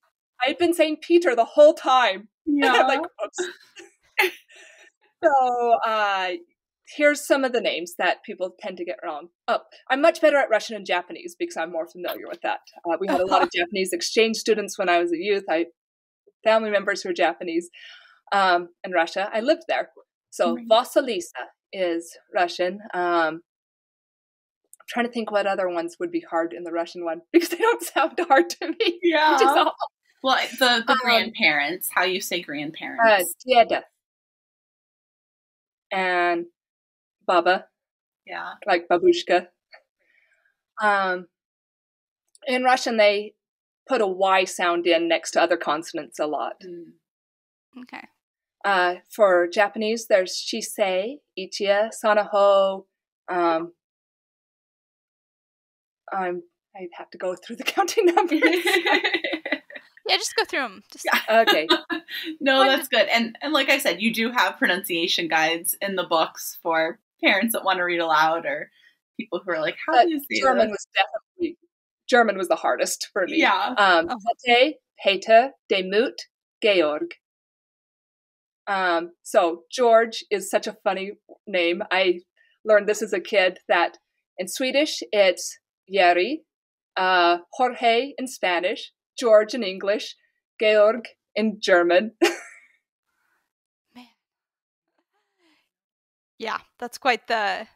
I've been saying Peter the whole time. Yeah. like, oops. so uh, here's some of the names that people tend to get wrong. Oh, I'm much better at Russian and Japanese because I'm more familiar with that. Uh, we had a lot of Japanese exchange students when I was a youth. I family members who are Japanese um, in Russia. I lived there. So mm-hmm. Vasilisa is Russian. Um, I'm trying to think what other ones would be hard in the Russian one because they don't sound hard to me. Yeah. Well, the, the um, grandparents, how you say grandparents. Uh, And Baba. Yeah. Like babushka. Um, in Russian, they put a Y sound in next to other consonants a lot. Mm. Okay. Uh, for Japanese, there's shisei, ichia, sanaho. Um, I'm, I'd have to go through the counting numbers. yeah, just go through them. Just... Okay. no, that's good. And and like I said, you do have pronunciation guides in the books for parents that want to read aloud or people who are like, how do you say German this? was definitely German was the hardest for me. Yeah. Um, Hette, Peter, Demut, Georg. Um, so George is such a funny name. I learned this as a kid that in Swedish it's Jerry, uh, Jorge in Spanish, George in English, Georg in German. Yeah, that's quite the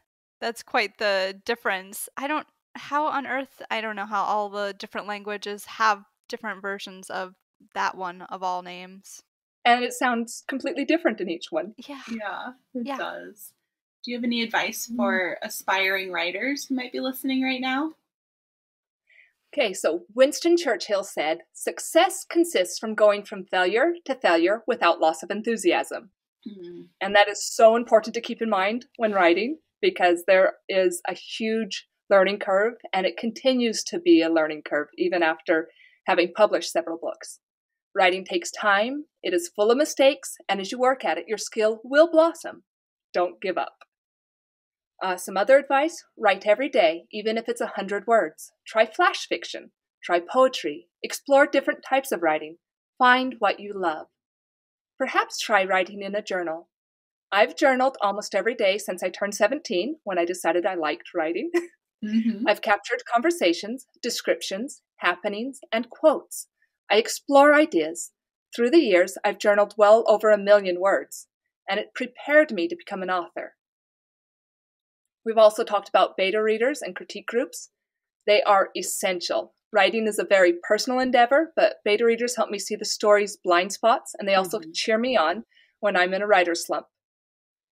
that's quite the difference. I don't how on earth I don't know how all the different languages have different versions of that one of all names. And it sounds completely different in each one. Yeah. Yeah, it yeah. does. Do you have any advice mm-hmm. for aspiring writers who might be listening right now? Okay, so Winston Churchill said, Success consists from going from failure to failure without loss of enthusiasm. Mm. And that is so important to keep in mind when writing because there is a huge learning curve and it continues to be a learning curve even after having published several books. Writing takes time, it is full of mistakes, and as you work at it, your skill will blossom. Don't give up. Uh, some other advice write every day, even if it's a 100 words. Try flash fiction, try poetry, explore different types of writing, find what you love. Perhaps try writing in a journal. I've journaled almost every day since I turned 17 when I decided I liked writing. Mm-hmm. I've captured conversations, descriptions, happenings, and quotes. I explore ideas. Through the years, I've journaled well over a million words, and it prepared me to become an author. We've also talked about beta readers and critique groups. They are essential. Writing is a very personal endeavor, but beta readers help me see the story's blind spots and they also mm-hmm. cheer me on when I'm in a writer's slump.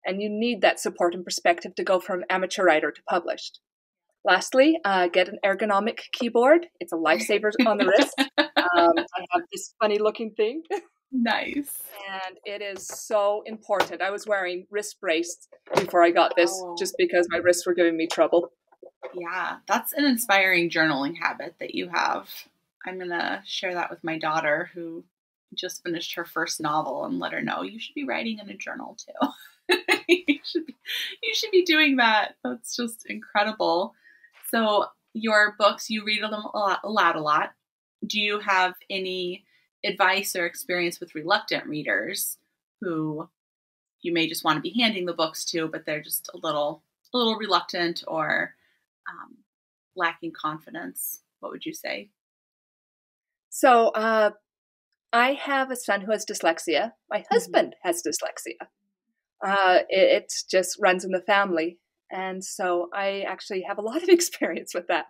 And you need that support and perspective to go from amateur writer to published. Lastly, uh, get an ergonomic keyboard. It's a lifesaver on the wrist. Um, I have this funny looking thing. Nice. And it is so important. I was wearing wrist brace before I got this oh. just because my wrists were giving me trouble. Yeah, that's an inspiring journaling habit that you have. I'm going to share that with my daughter who just finished her first novel and let her know you should be writing in a journal too. you should be you should be doing that. That's just incredible. So your books, you read them a lot, aloud a lot. Do you have any advice or experience with reluctant readers who you may just want to be handing the books to, but they're just a little a little reluctant or um, lacking confidence? What would you say? So, uh, I have a son who has dyslexia. My mm-hmm. husband mm-hmm. has dyslexia. Uh, it, it just runs in the family. And so I actually have a lot of experience with that.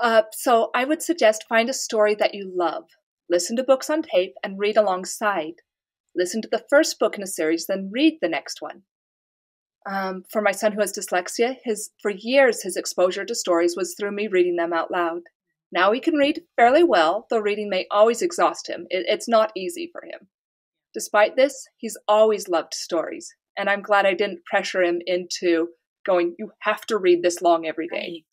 Uh, so I would suggest find a story that you love. Listen to books on tape and read alongside. Listen to the first book in a series, then read the next one. Um, for my son who has dyslexia, his for years his exposure to stories was through me reading them out loud. Now he can read fairly well, though reading may always exhaust him. It, it's not easy for him. Despite this, he's always loved stories, and I'm glad I didn't pressure him into going. You have to read this long every day. Right.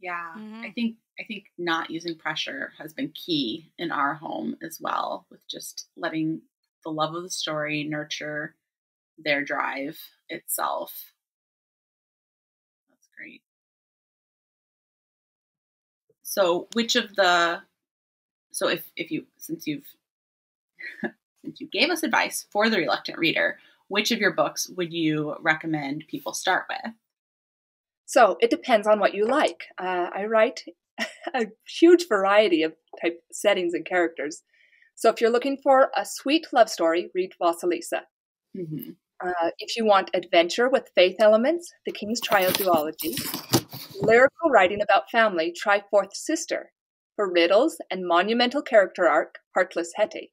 Yeah, mm-hmm. I think I think not using pressure has been key in our home as well, with just letting the love of the story nurture their drive itself. That's great. So, which of the so if if you since you've since you gave us advice for the reluctant reader, which of your books would you recommend people start with? So it depends on what you like. Uh, I write a huge variety of type settings and characters. So if you're looking for a sweet love story, read Vasilisa. Mm-hmm. Uh, if you want adventure with faith elements, The King's Trial duology. Lyrical writing about family, try Fourth Sister. For riddles and monumental character arc, Heartless Hette.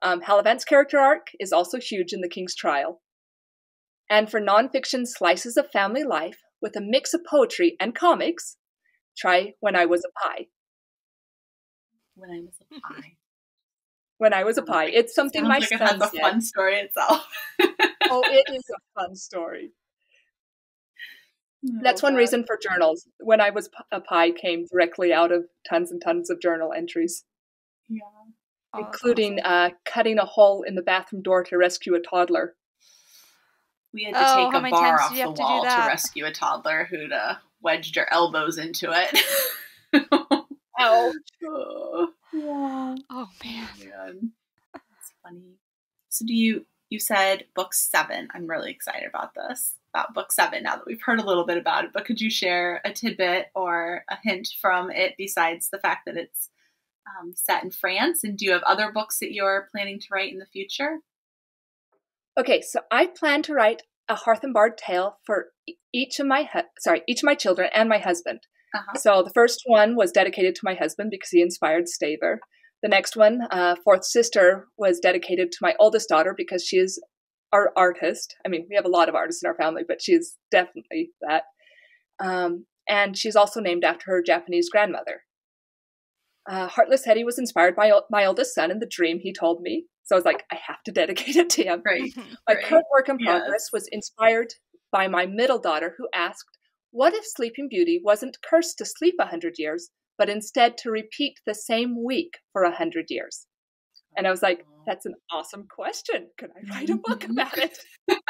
Um, character arc is also huge in The King's Trial. And for nonfiction slices of family life with a mix of poetry and comics, try When I Was a Pie. When I Was a Pie. When I was a pie. It's something my like son it has a fun story itself. oh, it is a fun story. Oh, That's one God. reason for journals. When I was a pie came directly out of tons and tons of journal entries. Yeah. Oh, including awesome. uh, cutting a hole in the bathroom door to rescue a toddler. We had to oh, take a bar off the wall to, to, rescue a toddler who'd uh, wedged her elbows into it. Ouch. Oh, yeah. Oh man. Oh, man. That's funny. So do you you said book seven. I'm really excited about this. About book seven now that we've heard a little bit about it, but could you share a tidbit or a hint from it besides the fact that it's um, set in France? And do you have other books that you're planning to write in the future? Okay, so I plan to write a Hearth and Bard tale for each of my hu- sorry each of my children and my husband. Uh-huh. So the first one was dedicated to my husband because he inspired Staver. The next one, uh, Fourth Sister, was dedicated to my oldest daughter because she is our artist. I mean, we have a lot of artists in our family, but she is definitely that. Um, and she's also named after her Japanese grandmother. Uh, Heartless Hette was inspired by my oldest son and the dream he told me. So I was like, I have to dedicate it to him. Right. my right. current work in progress yes. was inspired by my middle daughter who asked, what if Sleeping Beauty wasn't cursed to sleep a hundred years, but instead to repeat the same week for a hundred years? And I was like, that's an awesome question. Could I write a book about it?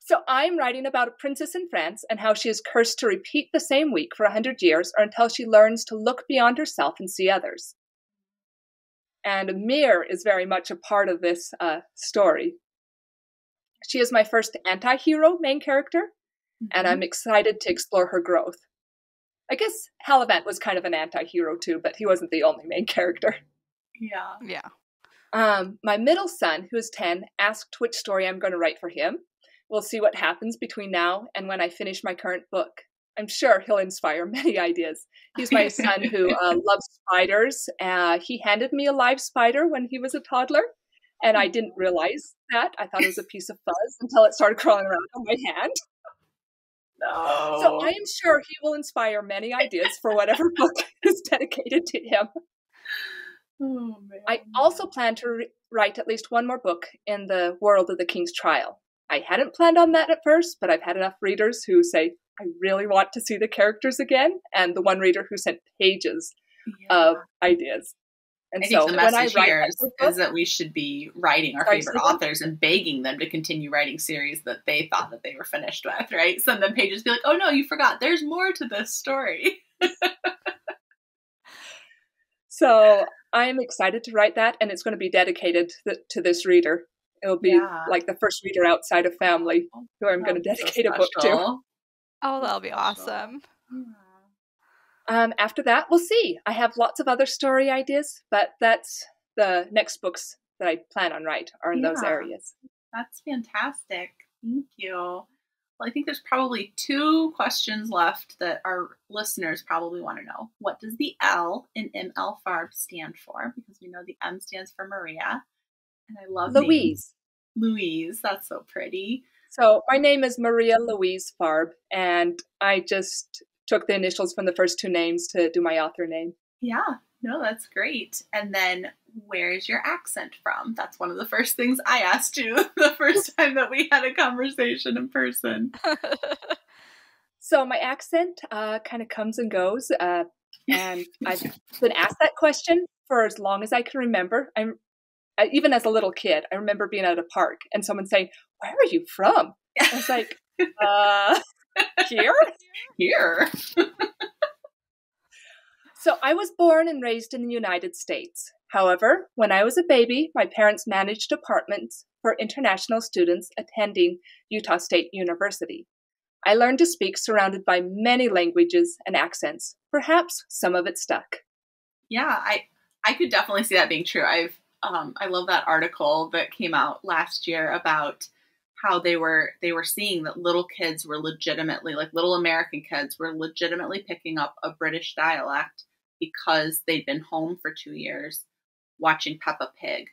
so I'm writing about a princess in France and how she is cursed to repeat the same week for a hundred years or until she learns to look beyond herself and see others. And Mir is very much a part of this uh, story. She is my first anti hero main character, and I'm mm-hmm. excited to explore her growth. I guess Halavant was kind of an anti-hero too, but he wasn't the only main character. Yeah. Yeah. Um, my middle son, who is 10, asked which story I'm going to write for him We'll see what happens between now and when I finish my current book. I'm sure he'll inspire many ideas. He's my son who uh, loves spiders. Uh, he handed me a live spider when he was a toddler, and I didn't realize that. I thought it was a piece of fuzz until it started crawling around on my hand. No. So oh. I am sure he will inspire many ideas for whatever book is dedicated to him. Oh, I also plan to re- write at least one more book in the world of the King's Trial. I hadn't planned on that at first, but I've had enough readers who say, I really want to see the characters again, and the one reader who sent pages yeah. of ideas. And I so think the message here is, book, is, that we should be writing our favorite authors and begging them to continue writing series that they thought that they were finished with, right? Send them pages, be like, oh no, you forgot. There's more to this story. so I am excited to write that, and it's going to be dedicated to this reader. It'll be yeah. like the first reader outside of family oh, who I'm going to dedicate so a book to. Oh, that'll be awesome. Um, after that, we'll see. I have lots of other story ideas, but that's the next books that I plan on write are in yeah. those areas. That's fantastic. Thank you. Well, I think there's probably two questions left that our listeners probably want to know. What does the L in ML Farb stand for? Because we know the M stands for Maria, and I love Louise. Names. Louise, that's so pretty. So my name is Maria Louise Farb, and I just took the initials from the first two names to do my author name. Yeah, no, that's great. And then where is your accent from? That's one of the first things I asked you the first time that we had a conversation in person. so my accent uh, kind of comes and goes, uh, and I've been asked that question for as long as I can remember. I'm uh, even as a little kid, I remember being at a park and someone saying, "Where are you from?" I was like, "Uh, here, here." so I was born and raised in the United States. However, when I was a baby, my parents managed apartments for international students attending Utah State University. I learned to speak surrounded by many languages and accents. Perhaps some of it stuck. Yeah, I I could definitely see that being true. I've um, I love that article that came out last year about how they were they were seeing that little kids were legitimately like little American kids were legitimately picking up a British dialect because they'd been home for two years watching Peppa Pig.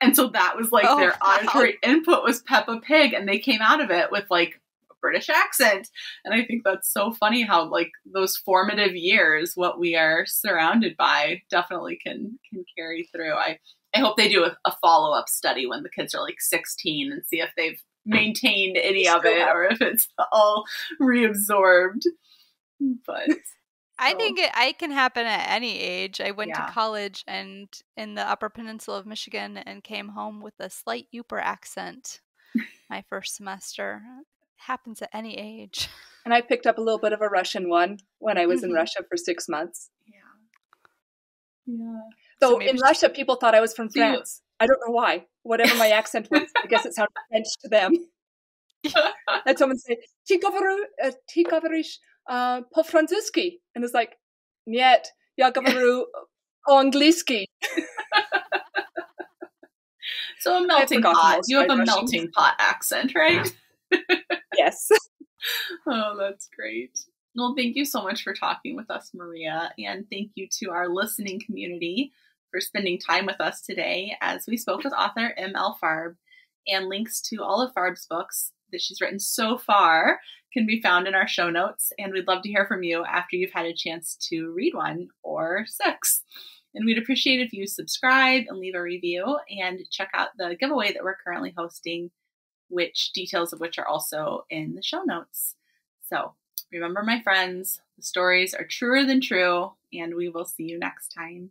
And so that was like oh, their wow. auditory input was Peppa Pig, and they came out of it with like a British accent. And I think that's so funny how like those formative years, what we are surrounded by, definitely can can carry through. I I hope they do a, a follow up study when the kids are like 16 and see if they've maintained any of it or if it's all reabsorbed. But I think it I can happen at any age. I went yeah. to college and in the Upper Peninsula of Michigan and came home with a slight Yooper accent my first semester. It happens at any age. And I picked up a little bit of a Russian one when I was mm-hmm. in Russia for six months. Yeah. Yeah. So, so in Russia, people thought I was from France. I don't know why whatever my accent was. I guess it sounded French to them. and someone say, "Ty goverish euh, uh, po francuski," and it's like, "Niet, ja goveru po angliski." So a melting pot. You have a Russian. melting pot accent, right? yes. oh, that's great. Well, thank you so much for talking with us, Maria, and thank you to our listening community for spending time with us today as we spoke with author M.L. Farb. And links to all of Farb's books that she's written so far can be found in our show notes. And we'd love to hear from you after you've had a chance to read one or six. And we'd appreciate if you subscribe and leave a review and check out the giveaway that we're currently hosting, which details of which are also in the show notes. So remember, my friends, the stories are truer than true, and we will see you next time.